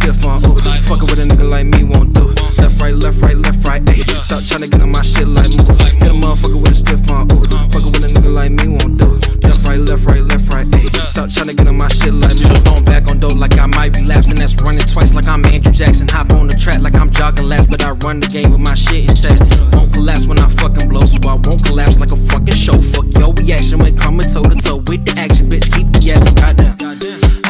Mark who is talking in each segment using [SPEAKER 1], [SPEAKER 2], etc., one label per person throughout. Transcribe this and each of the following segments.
[SPEAKER 1] stiff on. Ooh, fuckin' with a nigga like me won't do. Left, right, left, right, left, right. Ayy, stop tryna get on my shit like move. Hit a motherfucker with a stiff on. Ooh, Fuckin' with a nigga like me won't do. Left, right, left, right, left, right. Ayy, stop tryna get on my shit like move. Thrown back on dope like I might relapse, and that's running twice like I'm Andrew Jackson. Hop on the track like I'm jogging last, but I run the game with my shit in check. Won't collapse when I fuckin' blow, so I won't collapse like a fuckin' show. Fuck your reaction when comin' toe to toe with the action, bitch. Keep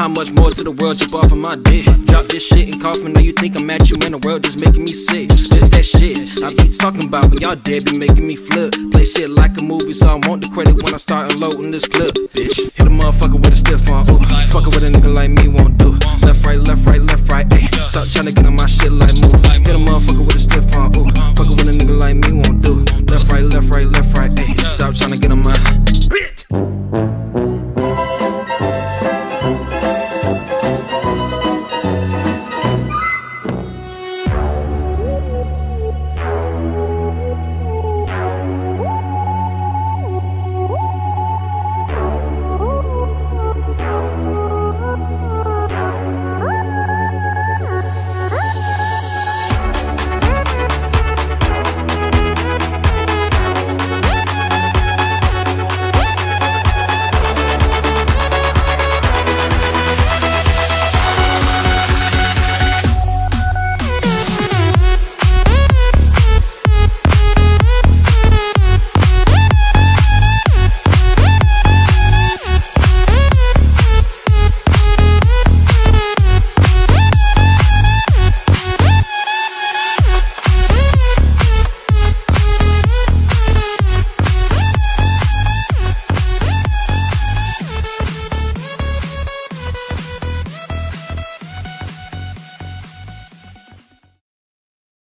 [SPEAKER 1] how much more to the world jump off of my dick? Drop this shit and coughing. Now you think I'm at you, man. The world just making me sick. It's that shit I be talking about when y'all dead be making me flip. Play shit like a movie, so I want the credit when I start unloading this clip.